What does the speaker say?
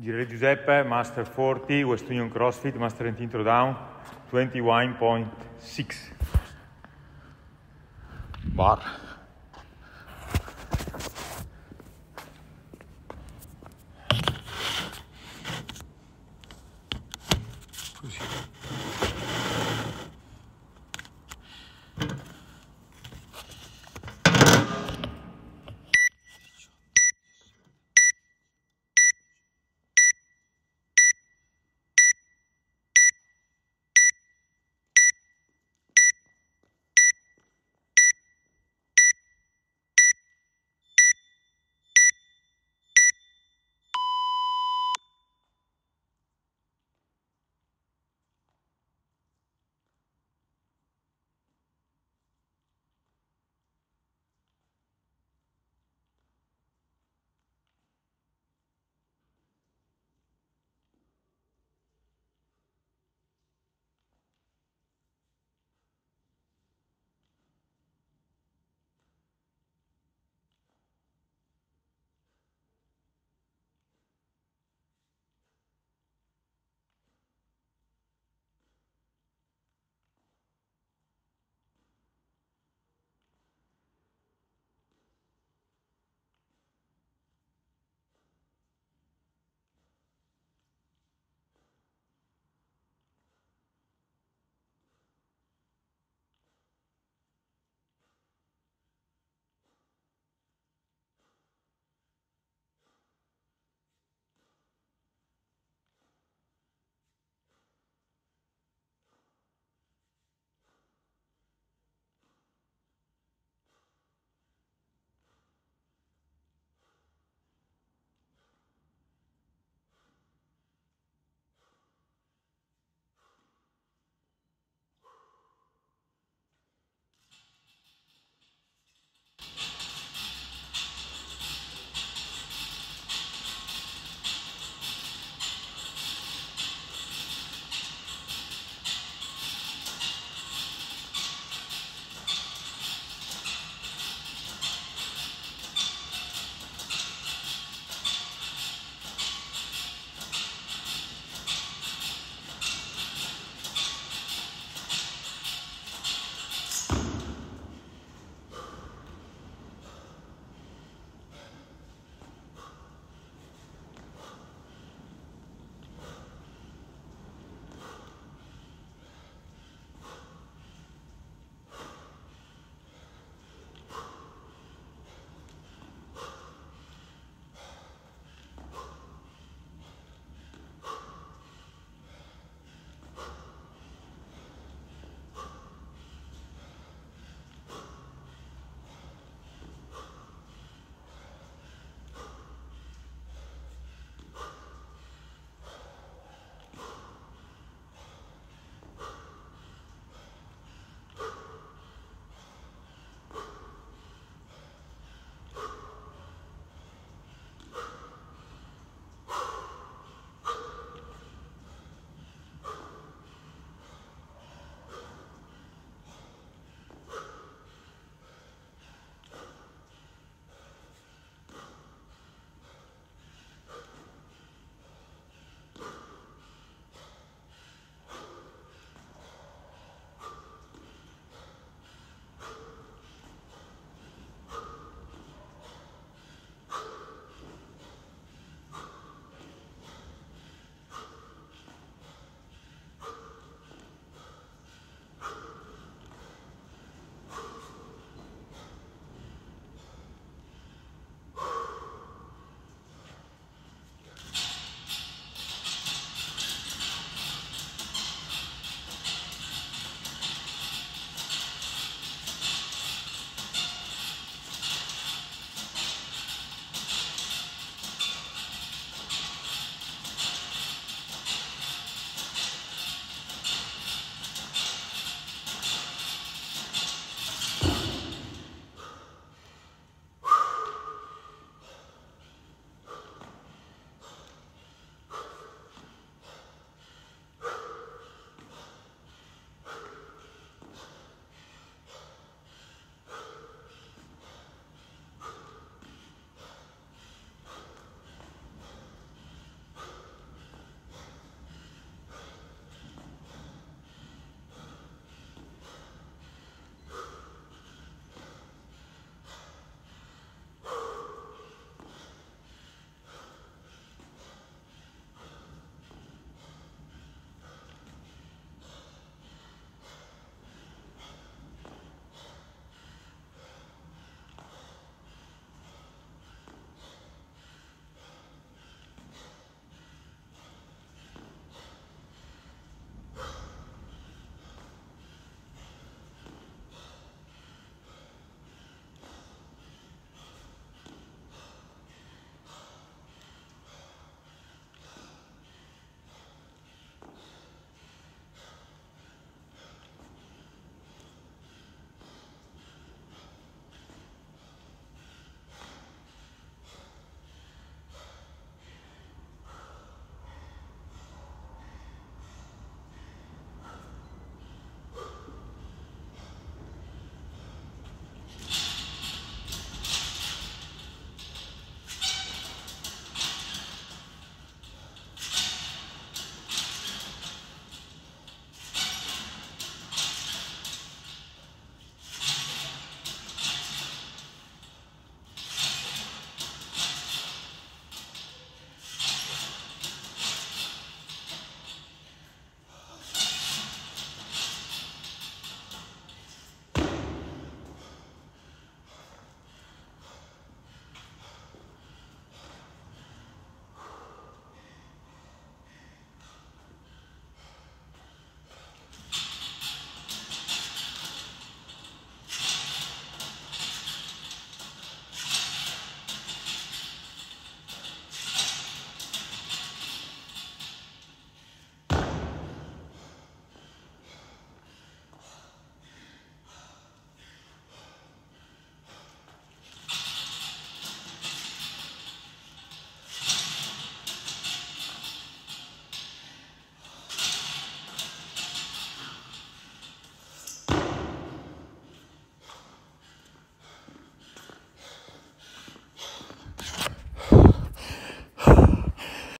Girelli Giuseppe, Master 40, West Union CrossFit, Master and Intro Down, 21.6. Bar.